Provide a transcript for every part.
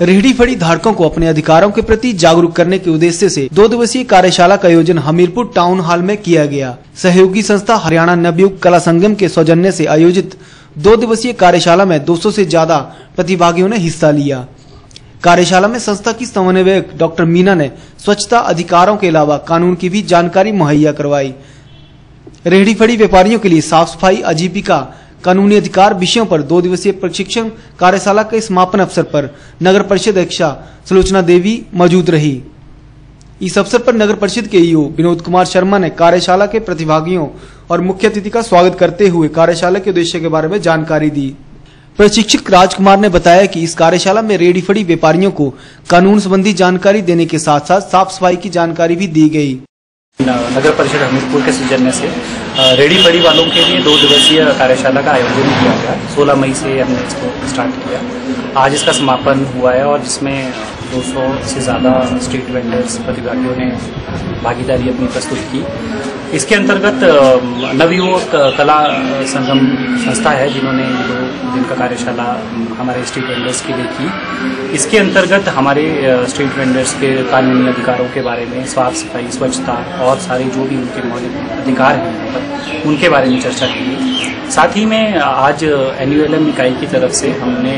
रेहड़ी फड़ी धारकों को अपने अधिकारों के प्रति जागरूक करने के उद्देश्य से दो दिवसीय कार्यशाला का आयोजन हमीरपुर टाउन हॉल में किया गया। सहयोगी संस्था हरियाणा नवयुग कला संगम के सौजन्य से आयोजित दो दिवसीय कार्यशाला में 200 से ज़्यादा प्रतिभागियों ने हिस्सा लिया। कार्यशाला में संस्था की समन्वयक डॉक्टर मीना ने स्वच्छता अधिकारों के अलावा कानून की भी जानकारी मुहैया करवाई। रेहड़ी फड़ी व्यापारियों के लिए साफ़ सफ़ाई, आजीविका कानूनी अधिकार विषयों पर दो दिवसीय प्रशिक्षण कार्यशाला के समापन अवसर पर नगर परिषद अध्यक्षा सुलोचना देवी मौजूद रही। इस अवसर पर नगर परिषद के ईओ विनोद कुमार शर्मा ने कार्यशाला के प्रतिभागियों और मुख्य अतिथि का स्वागत करते हुए कार्यशाला के उद्देश्य के बारे में जानकारी दी। प्रशिक्षक राजकुमार ने बताया कि इस कार्यशाला में रेडी फड़ी व्यापारियों को कानून संबंधी जानकारी देने के साथ साथ साफ़ सफ़ाई की जानकारी भी दी गई। नगर परिषद हमीरपुर के सौजन्य से रेडी बड़ी वालों के लिए दो दिवसीय कार्यशाला का आयोजन किया गया। 16 मई से हमने इसको स्टार्ट किया। आज इसका समापन हुआ है और जिसमें 200 से ज़्यादा स्ट्रीट वेंडर्स प्रतिभागियों ने भागीदारी अपनी प्रस्तुत की। इसके अंतर्गत नवयुवक कला संगम संस्था है, जिन्होंने दो दिन का कार्यशाला हमारे स्ट्रीट वेंडर्स के लिए की। इसके अंतर्गत हमारे स्ट्रीट वेंडर्स के कानूनी अधिकारों के बारे में, साफ़ सफ़ाई, स्वच्छता और सारे जो भी उनके मौलिक अधिकार हैं, उनके बारे में चर्चा की। साथ ही में आज एन इकाई की तरफ़ से हमने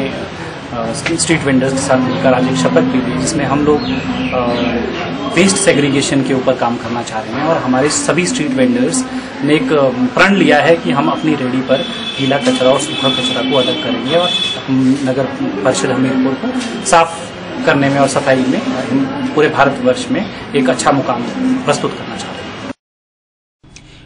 स्ट्रीट वेंडर्स के साथ मिलकर आज एक शपथ भी ली, जिसमें हम लोग वेस्ट सेग्रीगेशन के ऊपर काम करना चाह रहे हैं और हमारे सभी स्ट्रीट वेंडर्स ने एक प्रण लिया है कि हम अपनी रेडी पर गीला कचरा और सूखा कचरा को अलग करेंगे और नगर परिषद हमीरपुर को साफ़ करने में और सफ़ाई में, पूरे भारतवर्ष में एक अच्छा मुकाम प्रस्तुत करना चाहते हैं।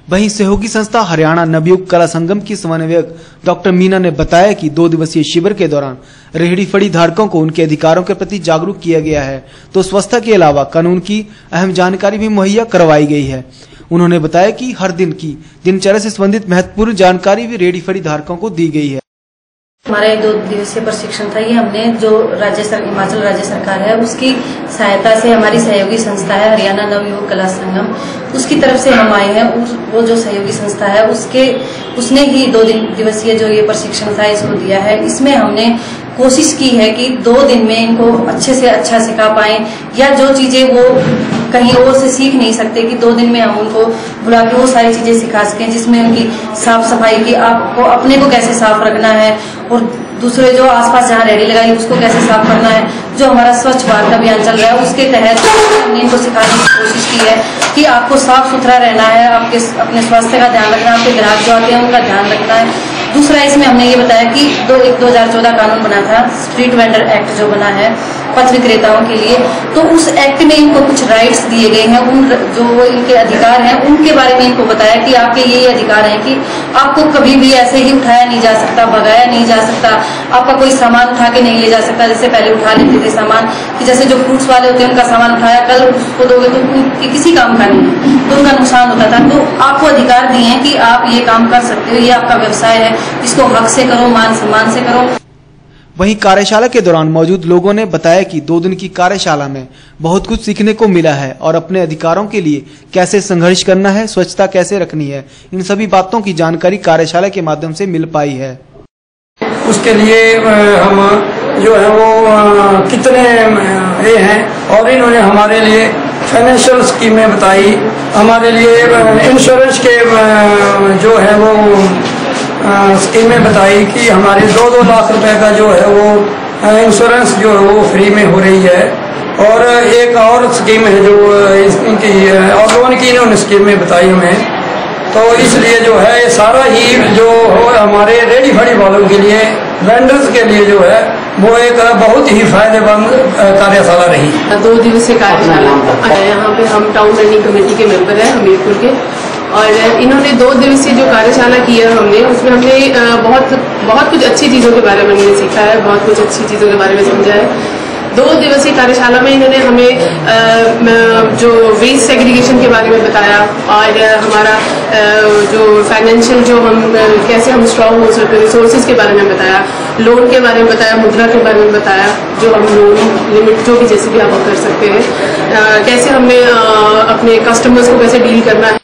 वहीं सहयोगी संस्था हरियाणा नवयुग कला संगम की समन्वयक डॉक्टर मीना ने बताया कि दो दिवसीय शिविर के दौरान रेहड़ी फड़ी धारकों को उनके अधिकारों के प्रति जागरूक किया गया है। तो स्वस्थता के अलावा कानून की अहम जानकारी भी मुहैया करवाई गई है। उन्होंने बताया कि हर दिन की दिनचर्या से संबंधित महत्वपूर्ण जानकारी भी रेहड़ी फड़ी धारकों को दी गई है। हमारा एक दो दिवसीय प्रशिक्षण था, ये हमने जो राज्य हिमाचल राज्य सरकार है, उसकी सहायता से हमारी सहयोगी संस्था है, हरियाणा नवयुवक कला संगम, उसकी तरफ़ से हम आए हैं वो जो सहयोगी संस्था है, उसके, उसने ही दो दिन, दिवसीय जो ये प्रशिक्षण था, इसको दिया है। इसमें हमने कोशिश की है कि दो दिन में इनको अच्छे से अच्छा सिखा पाए, या जो चीज़ें वो कहीं और से सीख नहीं सकते कि दो दिन में हम उनको बुला के वो सारी चीज़ें सिखा सकें, जिसमें उनकी साफ़ सफ़ाई की, आपको, अपने को कैसे साफ़ रखना है और दूसरे जो आसपास जहाँ रेडी लगाई, उसको कैसे साफ़ करना है? जो हमारा स्वच्छ भारत अभियान चल रहा है, उसके तहत हमने इनको सिखाने की कोशिश की है कि आपको साफ़ सुथरा रहना है, आपके अपने स्वास्थ्य का ध्यान रखना है, आपके ग्राहक जो आते हैं, उनका ध्यान रखना है। दूसरा, इसमें हमने ये बताया कि दो, एक दो कानून बना था स्ट्रीट वेंडर एक्ट जो बना है। पथ विक्रेताओं के लिए तो उस एक्ट में इनको कुछ राइट्स दिए गए हैं, उन जो इनके अधिकार हैं, उनके बारे में इनको बताया कि आपके ये अधिकार हैं कि आपको कभी भी ऐसे ही उठाया नहीं जा सकता, भगाया नहीं जा सकता, आपका कोई सामान उठा के नहीं ले जा सकता, जैसे पहले उठा लेते थे सामान, कि जैसे जो फ्रूट्स वाले होते हैं, उनका सामान उठाया, कल उसको दोगे तो उनकी किसी काम का नहीं तो उनका नुकसान होता था। तो आपको अधिकार दिए हैं कि आप ये काम कर सकते हो, ये आपका व्यवसाय है, इसको हक से करो, मान सम्मान से करो। वहीं कार्यशाला के दौरान मौजूद लोगों ने बताया कि दो दिन की कार्यशाला में बहुत कुछ सीखने को मिला है और अपने अधिकारों के लिए कैसे संघर्ष करना है, स्वच्छता कैसे रखनी है, इन सभी बातों की जानकारी कार्यशाला के माध्यम से मिल पाई है। उसके लिए हम, जो है वो कितने ये हैं और इन्होंने हमारे लिए फाइनेंशियल स्कीमें बताई। हमारे लिए इंश्योरेंस के जो है वो स्कीमें बताई कि हमारे दो दो लाख रुपए का जो है वो इंश्योरेंस जो है वो फ्री में हो रही है। और एक और स्कीम है जो इनकी और लोन की इन्होंने स्कीमें बताई हमें। तो इसलिए जो है सारा ही जो हो, हमारे रेडी फड़ी वालों के लिए वेंडर्स के लिए जो है, वो एक बहुत ही फ़ायदेमंद कार्यशाला रही। दो दिवसीय कार्यशाला। यहाँ पे हम टाउन रनिंग कमेटी के मेंबर हैं, हमीरपुर के। और इन्होंने दो दिवसीय जो कार्यशाला की है हमने, उसमें हमने बहुत बहुत कुछ अच्छी चीज़ों के बारे में हमने सीखा है, बहुत कुछ अच्छी चीज़ों के बारे में समझा है। दो दिवसीय कार्यशाला में इन्होंने हमें जो वेस्ट सेग्रीगेशन के बारे में बताया और हमारा जो फाइनेंशियल जो हम, कैसे हम स्ट्रॉन्ग हो सकते रिसोर्सेज के बारे में बताया लोन के बारे में बताया, मुद्रा के बारे में बताया, जो हम लोन लिमिट जो भी जैसे भी आप कर सकते हैं। कैसे हमें अपने कस्टमर्स को कैसे डील करना है।